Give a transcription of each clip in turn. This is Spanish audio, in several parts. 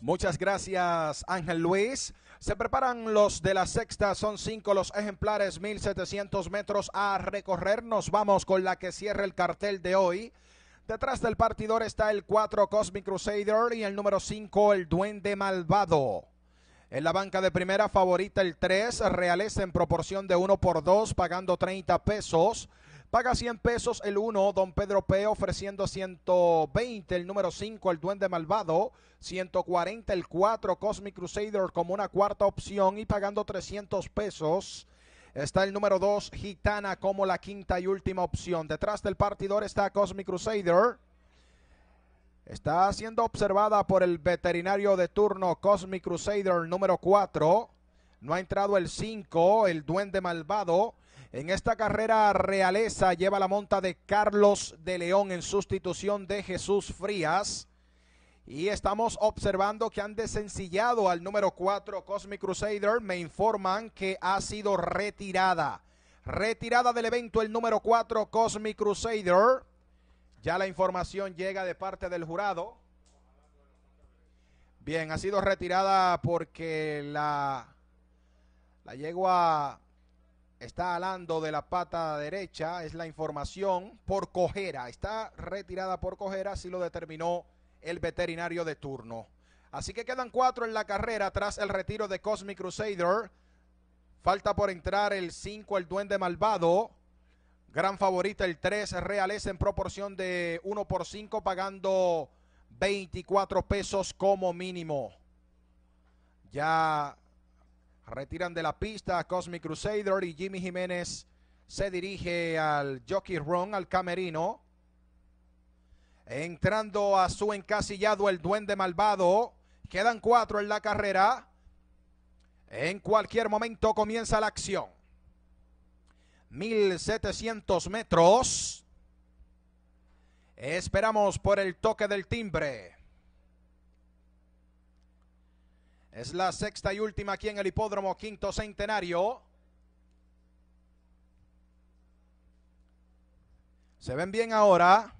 Muchas gracias, Ángel Luis. Se preparan los de la sexta, son cinco los ejemplares, 1700 metros a recorrer. Nos vamos con la que cierra el cartel de hoy. Detrás del partidor está el 4 Cosmic Crusader y el número 5 el Duende Malvado. En la banca de primera favorita el 3, realeza en proporción de 1 por 2, pagando 30 pesos. Paga 100 pesos el 1, Don Pedro P. ofreciendo 120 el número 5, el Duende Malvado. 140 el 4, Cosmic Crusader como una cuarta opción y pagando 300 pesos. Está el número 2, Gitana, como la quinta y última opción. Detrás del partidor está Cosmic Crusader. Está siendo observada por el veterinario de turno Cosmic Crusader número 4. No ha entrado el 5, el Duende Malvado. En esta carrera realeza lleva la monta de Carlos de León en sustitución de Jesús Frías. Y estamos observando que han desencillado al número 4 Cosmic Crusader. Me informan que ha sido retirada. Retirada del evento el número 4 Cosmic Crusader. Ya la información llega de parte del jurado. Bien, ha sido retirada porque la, la yegua está alando de la pata derecha, es la información, por cojera. Está retirada por cojera, así lo determinó el veterinario de turno. Así que quedan cuatro en la carrera tras el retiro de Cosmic Crusader. Falta por entrar el 5, el Duende Malvado. Gran favorita el 3, Reales en proporción de 1 por 5, pagando 24 pesos como mínimo. Ya retiran de la pista a Cosmic Crusader y Jimmy Jiménez se dirige al Jockey Run, al camerino. Entrando a su encasillado el duende malvado. Quedan cuatro en la carrera. En cualquier momento comienza la acción. 1700 metros. Esperamos por el toque del timbre. Es la sexta y última aquí en el hipódromo quinto centenario. Se ven bien ahora.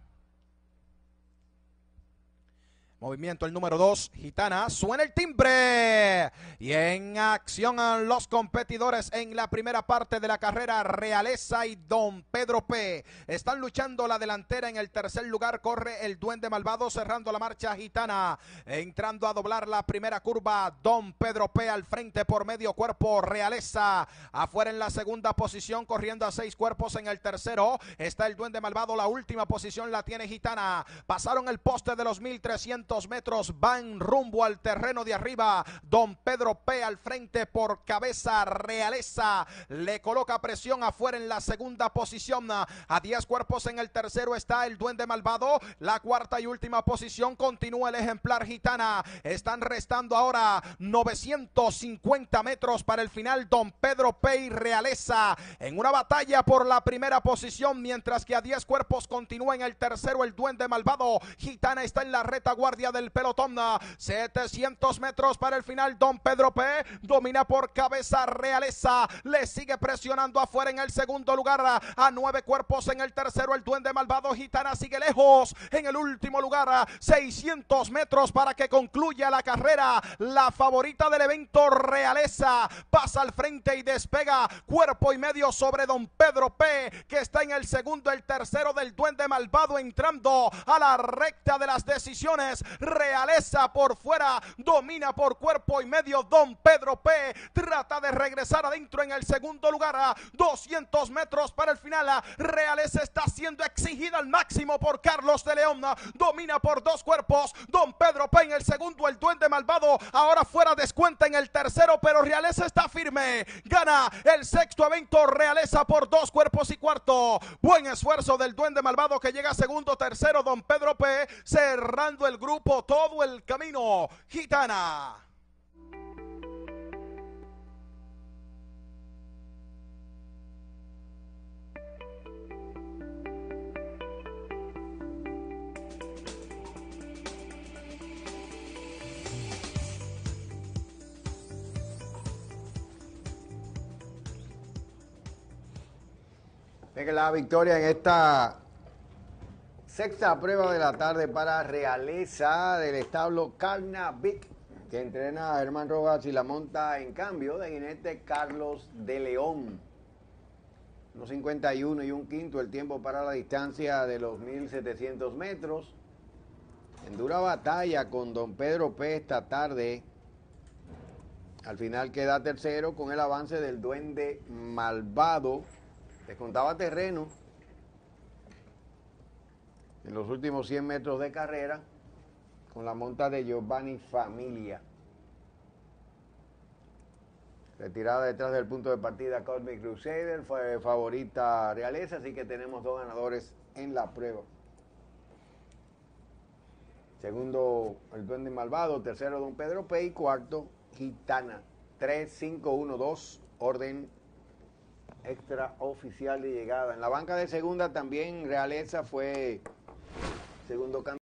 Movimiento el número 2, Gitana. Suena el timbre. Y en acción los competidores en la primera parte de la carrera. Realeza y Don Pedro P. Están luchando la delantera. En el tercer lugar corre el Duende Malvado cerrando la marcha Gitana. Entrando a doblar la primera curva. Don Pedro P al frente por medio cuerpo. Realeza afuera en la segunda posición. Corriendo a seis cuerpos en el tercero. Está el Duende Malvado. La última posición la tiene Gitana. Pasaron el poste de los 1300 metros van rumbo al terreno de arriba. Don Pedro P al frente por cabeza realeza. Le coloca presión afuera en la segunda posición. A 10 cuerpos en el tercero está el duende malvado. La cuarta y última posición continúa el ejemplar gitana. Están restando ahora 950 metros para el final. Don Pedro P y realeza en una batalla por la primera posición. Mientras que a 10 cuerpos continúa en el tercero el duende malvado. Gitana está en la retaguardia del pelotón. 700 metros para el final. Don Pedro P. Domina por cabeza realeza. Le sigue presionando afuera en el segundo lugar. A nueve cuerpos en el tercero. El duende malvado gitana sigue lejos. En el último lugar. 600 metros para que concluya la carrera. La favorita del evento realeza. Pasa al frente y despega. Cuerpo y medio sobre Don Pedro P. Que está en el segundo. El tercero del duende malvado entrando a la recta de las decisiones. Realeza por fuera, domina por cuerpo y medio Don Pedro P. Trata de regresar adentro en el segundo lugar a 200 metros para el final. Realeza está siendo exigida al máximo por Carlos de León. Domina por dos cuerpos. Don Pedro P en el segundo, el duende malvado. Ahora fuera descuenta en el tercero, pero Realeza está firme. Gana el sexto evento Realeza por dos cuerpos y cuarto. Buen esfuerzo del duende malvado que llega segundo, tercero. Don Pedro P cerrando el grupo todo el camino. Gitana. La victoria en esta Sexta prueba de la tarde para Realeza del establo Carnavic que entrena a Germán Rojas y la monta en cambio de jinete Carlos de León. Unos 51 y un quinto el tiempo para la distancia de los 1700 metros. En dura batalla con don Pedro P esta tarde. Al final queda tercero con el avance del duende malvado. Descontaba terreno en los últimos 100 metros de carrera con la monta de Giovanni Familia. Retirada detrás del punto de partida Cosmic Crusader, fue favorita realeza, así que tenemos dos ganadores en la prueba. Segundo, el Duende Malvado, tercero, Don Pedro Pey, cuarto, Gitana. 3, 5, 1, 2, orden extraoficial de llegada. En la banca de segunda también Realeza fue segundo candidato.